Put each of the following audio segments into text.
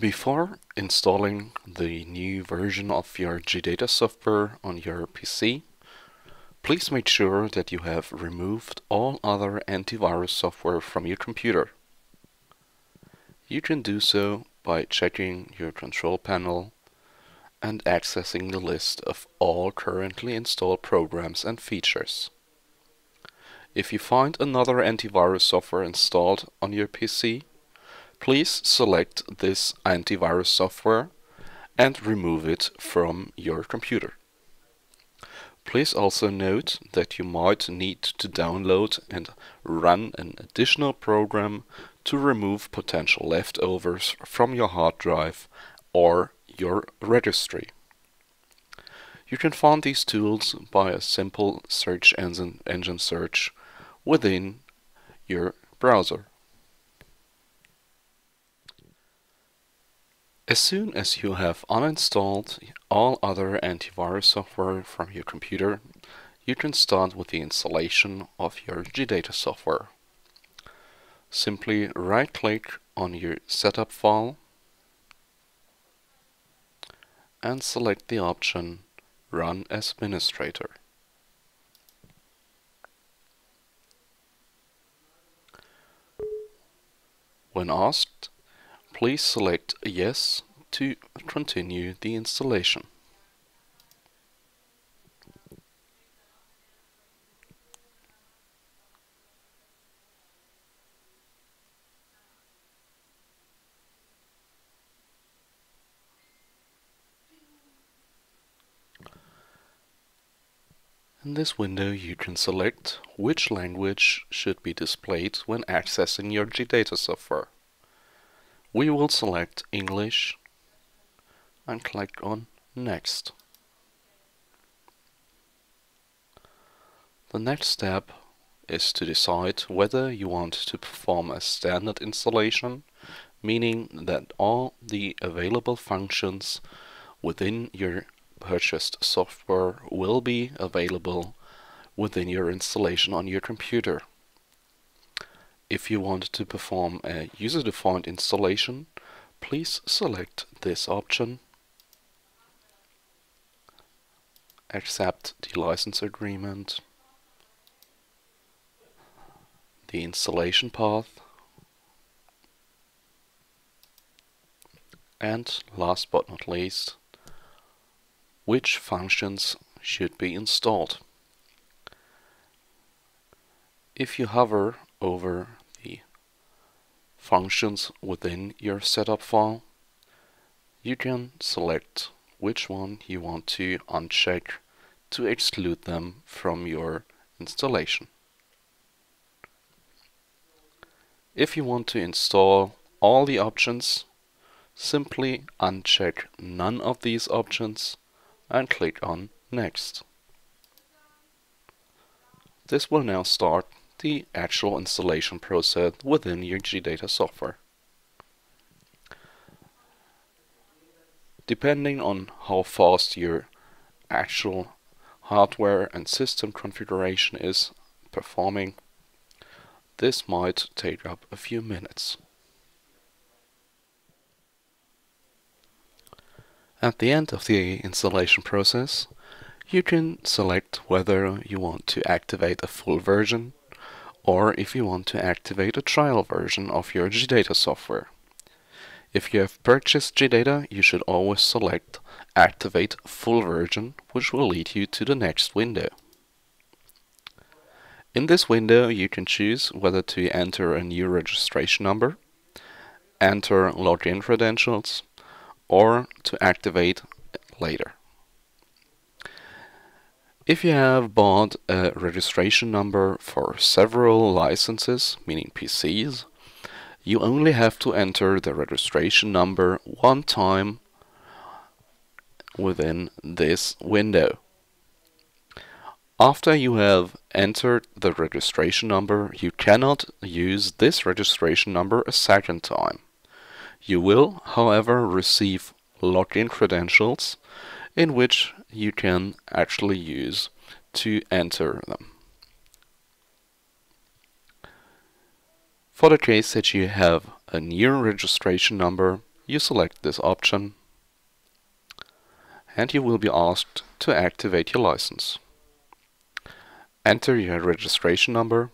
Before installing the new version of your G DATA software on your PC, please make sure that you have removed all other antivirus software from your computer. You can do so by checking your control panel and accessing the list of all currently installed programs and features. If you find another antivirus software installed on your PC, please select this antivirus software and remove it from your computer. Please also note that you might need to download and run an additional program to remove potential leftovers from your hard drive or your registry. You can find these tools by a simple search engine, engine search within your browser. As soon as you have uninstalled all other antivirus software from your computer, you can start with the installation of your G DATA software. Simply right-click on your setup file and select the option Run as Administrator. When asked, please select Yes to continue the installation. In this window you can select which language should be displayed when accessing your G DATA software. We will select English and click on Next. The next step is to decide whether you want to perform a standard installation, meaning that all the available functions within your purchased software will be available within your installation on your computer. If you want to perform a user-defined installation, please select this option, accept the license agreement, the installation path, and last but not least, which functions should be installed. If you hover over functions within your setup file, you can select which one you want to uncheck to exclude them from your installation. If you want to install all the options, simply uncheck none of these options and click on Next. This will now start the actual installation process within your G DATA software. Depending on how fast your actual hardware and system configuration is performing, this might take up a few minutes. At the end of the installation process, you can select whether you want to activate a full version or if you want to activate a trial version of your G DATA software. If you have purchased G DATA, you should always select Activate Full Version, which will lead you to the next window. In this window, you can choose whether to enter a new registration number, enter login credentials, or to activate later. If you have bought a registration number for several licenses, meaning PCs, you only have to enter the registration number one time within this window. After you have entered the registration number, you cannot use this registration number a second time. You will, however, receive login credentials in which you can actually use to enter them. For the case that you have a new registration number, You select this option and you will be asked to activate your license. Enter your registration number,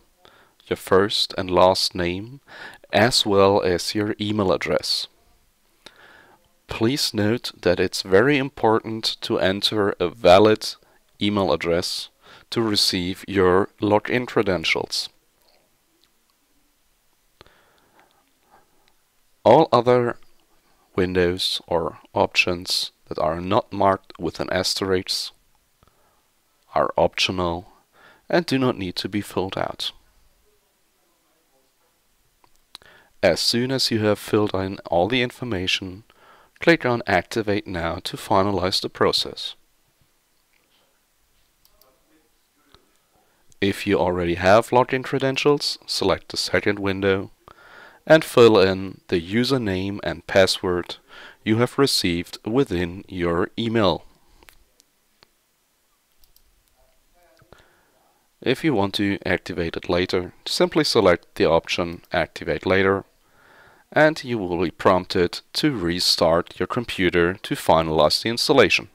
your first and last name, as well as your email address. Please note that it's very important to enter a valid email address to receive your login credentials. All other windows or options that are not marked with an asterisk are optional and do not need to be filled out. As soon as you have filled in all the information, click on Activate Now to finalize the process. If you already have login credentials, select the second window and fill in the username and password you have received within your email. If you want to activate it later, simply select the option Activate Later and you will be prompted to restart your computer to finalize the installation.